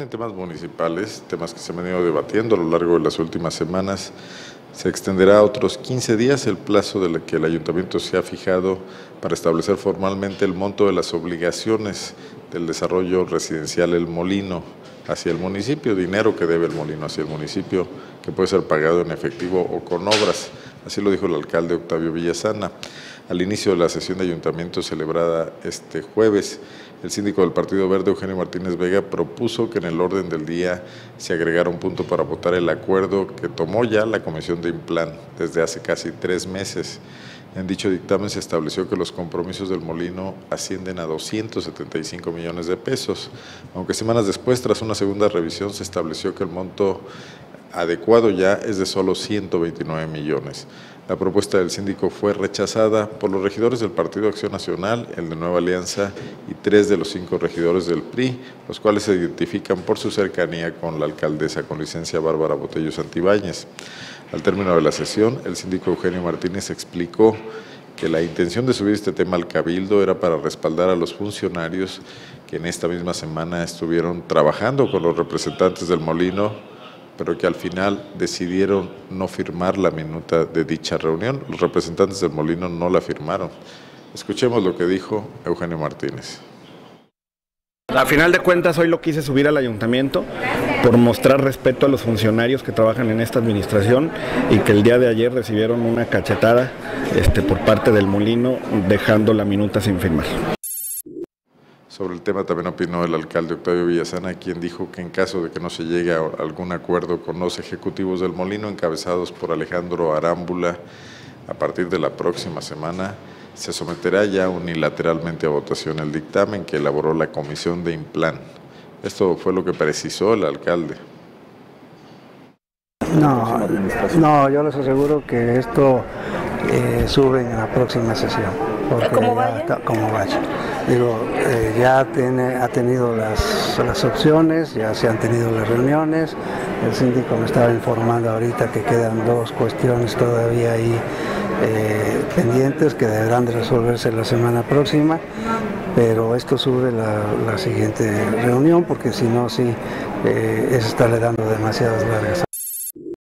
En temas municipales, temas que se han venido debatiendo a lo largo de las últimas semanas, se extenderá a otros 15 días el plazo de que el ayuntamiento se ha fijado para establecer formalmente el monto de las obligaciones del desarrollo residencial El Molino hacia el municipio, dinero que debe el Molino hacia el municipio, que puede ser pagado en efectivo o con obras. Así lo dijo el alcalde Octavio Villasana. Al inicio de la sesión de ayuntamiento celebrada este jueves, el síndico del Partido Verde, Eugenio Martínez Vega, propuso que en el orden del día se agregara un punto para votar el acuerdo que tomó ya la Comisión de Implan desde hace casi tres meses. En dicho dictamen se estableció que los compromisos del molino ascienden a 275 millones de pesos, aunque semanas después, tras una segunda revisión, se estableció que el monto adecuado ya es de solo 129 millones. La propuesta del síndico fue rechazada por los regidores del Partido Acción Nacional, el de Nueva Alianza y tres de los cinco regidores del PRI, los cuales se identifican por su cercanía con la alcaldesa con licencia Bárbara Botello Santibáñez. Al término de la sesión, el síndico Eugenio Martínez explicó que la intención de subir este tema al cabildo era para respaldar a los funcionarios que en esta misma semana estuvieron trabajando con los representantes del molino pero que al final decidieron no firmar la minuta de dicha reunión. Los representantes del Molino no la firmaron. Escuchemos lo que dijo Eugenio Martínez. A final de cuentas, hoy lo quise subir al ayuntamiento por mostrar respeto a los funcionarios que trabajan en esta administración y que el día de ayer recibieron una cachetada este, por parte del molino dejando la minuta sin firmar. Sobre el tema también opinó el alcalde Octavio Villasana, quien dijo que en caso de que no se llegue a algún acuerdo con los ejecutivos del Molino, encabezados por Alejandro Arámbula, a partir de la próxima semana se someterá ya unilateralmente a votación el dictamen que elaboró la Comisión de Implan. Esto fue lo que precisó el alcalde. No, no, yo les aseguro que esto eh, sube en la próxima sesión. ¿Cómo vaya? como vaya. Digo, eh, ya tiene, ha tenido las, las opciones, ya se han tenido las reuniones. El síndico me estaba informando ahorita que quedan dos cuestiones todavía ahí eh, pendientes que deberán de resolverse la semana próxima, pero esto sube la, la siguiente reunión porque si no, sí, eh, es estarle dando demasiadas largas.